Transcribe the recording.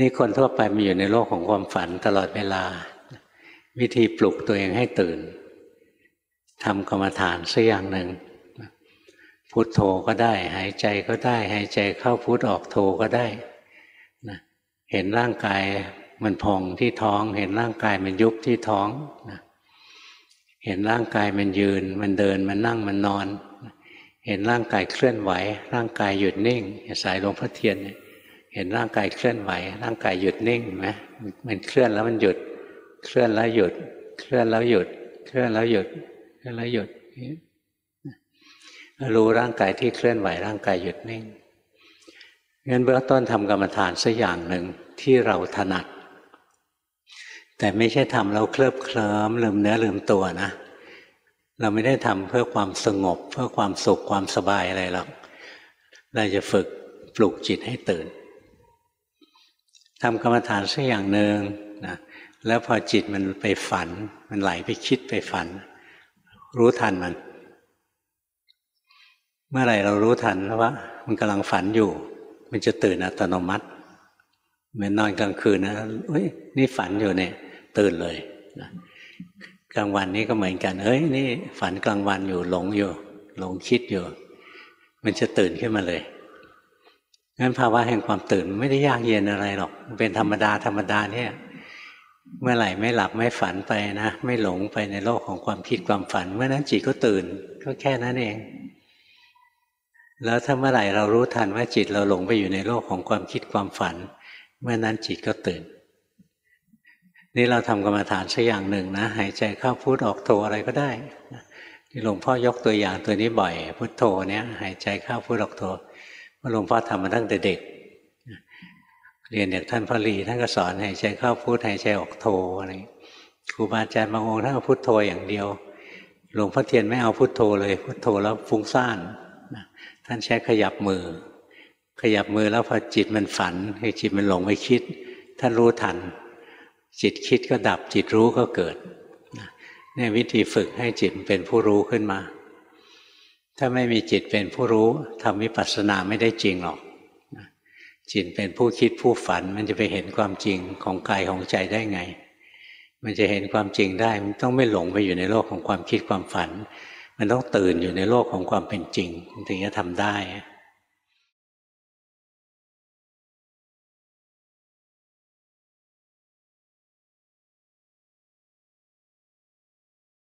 นี่คนทั่วไปมีอยู่ในโลกของความฝันตลอดเวลา วิธีปลุกตัวเองให้ตื่นทำกรรมฐานสักอย่างหนึ่งพุโทโธก็ได้ หายใจก็ได้ หายใจเข้าพุทออกโธก็ได้นะเห็นร่างกายมันพองที่ท้อง เห็นร่างกายมันยุบที่ท้องนะเห็นร่างกายมันยืน มันเดินมันนั่งมันนอน เห็นร่างกายเคลื่อนไหว ร่างกายหยุดนิ่ง สายหลวงพ่อเทียนเเห็นร่างกายเคลื่อนไหว ร่างกายหยุดนิ่งไหมมันเคลื่อนแล้วมันหยุด เคลื่อนแล้วหยุด เคลื่อนแล้วหยุด เคลื่อนแล้วหยุด เคลื่อนแล้วหยุด รู้ร่างกายที่เคลื่อนไหว ร่างกายหยุดนิ่งงั้นเบื้องต้นทำกรรมฐานสักอย่างหนึ่งที่เราถนัด แต่ไม่ใช่ทำเราเคลิบเคลิ้มลืมเนื้อลืมตัวนะเราไม่ได้ทำเพื่อความสงบ เพื่อความสุขความสบายอะไรหรอกเราจะฝึกปลุกจิตให้ตื่น ทำกรรมฐานสักอย่างหนึ่งนะแล้วพอจิตมันไปฝัน มันไหลไปคิดไปฝัน รู้ทันมัน เมื่อไหร่เรารู้ทันแล้วว่า มันกำลังฝันอยู่ มันจะตื่นอัตโนมัติเหมือนนอนกลางคืนนะเฮ้ยนี่ฝันอยู่เนี่ยตื่นเลยนะกลางวันนี้ก็เหมือนกันเฮ้ยนี่ฝันกลางวันอยู่หลงอยู่ หลงคิดอยู่ มันจะตื่นขึ้นมาเลย งั้นภาวะแห่งความตื่นไม่ได้ยากเย็นอะไรหรอกเป็นธรรมดาธรรมดาเนี่ยเมื่อไหร่ไม่หลับไม่ฝันไปนะ ไม่หลงไปในโลกของความคิดความฝัน เมื่อนั้นจิตก็ตื่นก็แค่นั้นเอง แล้วถ้าเมื่อไหร่เรารู้ทันว่าจิตเราหลงไปอยู่ในโลกของความคิดความฝัน เมื่อนั้นจิตก็ตื่น นี่เราทำกรรมฐานสักอย่างหนึ่งนะ หายใจเข้าพุทออกโทอะไรก็ได้ที่หลวงพ่อยกตัวอย่างตัวนี้บ่อย พุทโธเนี้ยหายใจเข้าพุทออกโท หลวงพ่อทำมาตั้งแต่เด็ก เรียนจากท่านพระลีท่านก็สอนหายใจเข้าพุทหายใจออกโทอะไรครูบาอาจารย์บางองค์ท่านก็พุทโธอย่างเดียว หลวงพ่อเทียนไม่เอาพุทโธเลย พุทโธแล้วฟุ้งซ่านท่านใช้ขยับมือ ขยับมือแล้วพอจิตมันฝันให้จิตมันหลงไปคิด ท่านรู้ทัน จิตคิดก็ดับจิตรู้ก็เกิดนี่วิธีฝึกให้จิตเป็นผู้รู้ขึ้นมา ถ้าไม่มีจิตเป็นผู้รู้ทำวิปัสสนาไม่ได้จริงหรอกจิตเป็นผู้คิดผู้ฝัน มันจะไปเห็นความจริงของกายของใจได้ไง มันจะเห็นความจริงได้ มันต้องไม่หลงไปอยู่ในโลกของความคิดความฝัน มันต้องตื่นอยู่ในโลกของความเป็นจริงถึงจะทำได้